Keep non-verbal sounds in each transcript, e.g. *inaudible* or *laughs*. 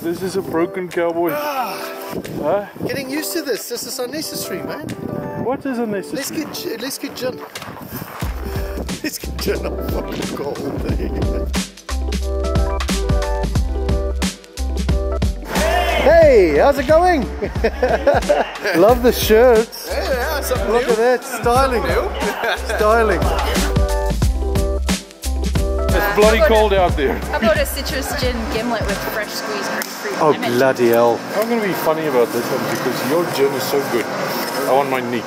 This is a broken cowboy. Ah. huh? Getting used to this. This is unnecessary, man. What is unnecessary? Let's get gi- let's get gin. Let's get gin on fucking cold. Hey, how's it going? *laughs* Love the shirts. Yeah, something Look at that, styling. *laughs* styling. It's uh, bloody cold out there. How about a citrus gin gimlet with fresh squeezed grapefruit Oh lemon? bloody hell. I'm gonna be funny about this one because your gin is so good. I want mine neat.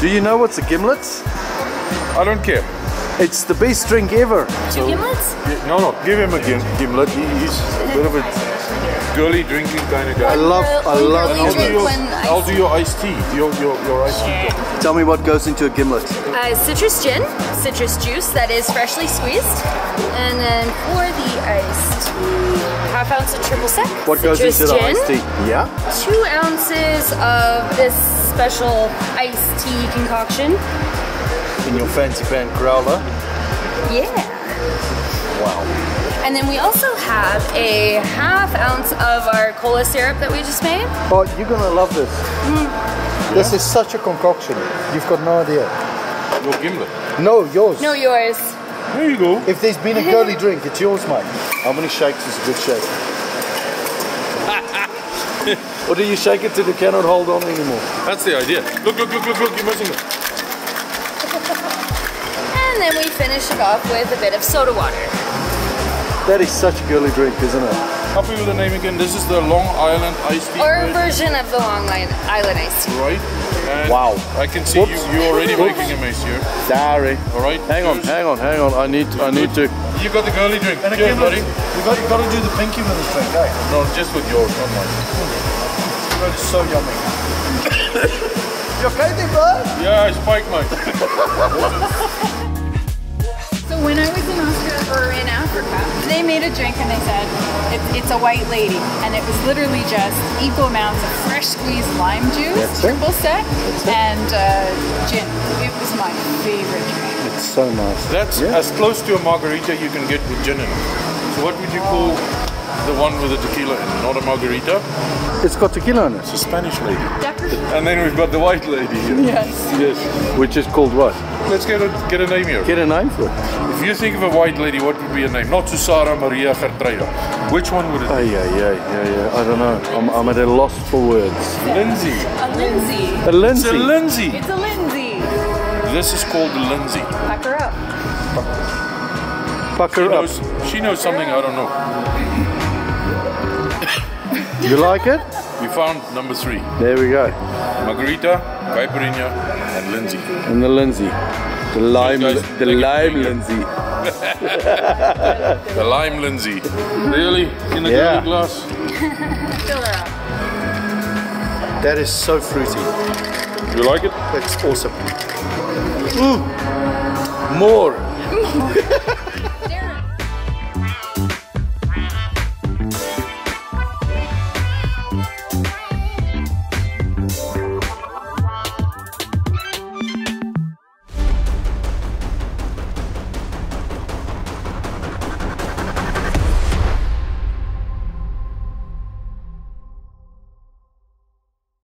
Do you know what's a gimlet? I don't care. It's the best drink ever. Two gimlets? Yeah, No, no, give him a gim gimlet. He, he's a little bit of a girly drinking kind of guy. I love, I One love I'll do your, I'll iced do your iced tea. Your your your iced tea. Tell me what goes into a gimlet. Uh, citrus gin, citrus juice that is freshly squeezed, and then pour the iced tea, half ounce of triple sec. What goes citrus into the iced tea? Yeah. Two ounces of this special iced tea concoction. In your fancy pan growler. Yeah. Wow. And then we also have a half ounce of our cola syrup that we just made. Oh, you're gonna love this. Mm-hmm. This is such a concoction. You've got no idea. Your gimlet. No, yours. No, yours. There you go. If there's been a *laughs* girly drink, it's yours, mate. How many shakes is a good shake? *laughs* or do you shake it till you cannot hold on anymore? That's the idea. Look, look, look, look, look. You're missing it. *laughs* And then we finish it off with a bit of soda water. That is such a girly drink, isn't it? Help me with the name again. This is the Long Island iced tea. Or version, version of the Long Line Island iced tea. Right. And Wow. I can see you. Whoops. You're already Whoops. making a mess here. Sorry. All right. Hang on, hang on, hang on. I need, I need to. You got the girly drink. And Cheers, again, buddy. you got, you got to do the pinky with this drink, eh? No, just with yours, not mine. It's so yummy. *coughs* you okay there, bro? Yeah, spike mate. So *laughs* when I was in Australia or in Africa, they made a drink and they said it's, it's a white lady, and it was literally just equal amounts of fresh squeezed lime juice, That's it. triple sec, and uh, gin. It was my favorite drink. It's so nice. That's Yeah. as close to a margarita you can get with gin in it. So what would you call the one with the tequila in it? Not a margarita? It's got tequila in it. It's a Spanish lady. Definitely. And then we've got the white lady. here. Yes. Yes. Which is called what? Let's get a, get a name here. Get a name for it. If you think of a white lady, what would be a name? Not Susara Maria Gertruida. Which one would it be? Oh, be? yeah, yeah, yeah, yeah. I don't know. I'm, I'm at a loss for words. Lindsay. A Lindsay. A It's Lindsay. a Lindsay. It's a Lindsay. This is called the Lindsay. Pack her up. Pucker She up. she knows something I don't know. You like it? We found number three. There we go. Margarita, Caipirinha, and Lindsay. And the Lindsay. The lime, guys the lime finger. Lindsay. *laughs* The lime Lindsay. Really? In a Yeah. glass? Fill her up. That is so fruity. You like it? That's awesome. Mm. More. *laughs*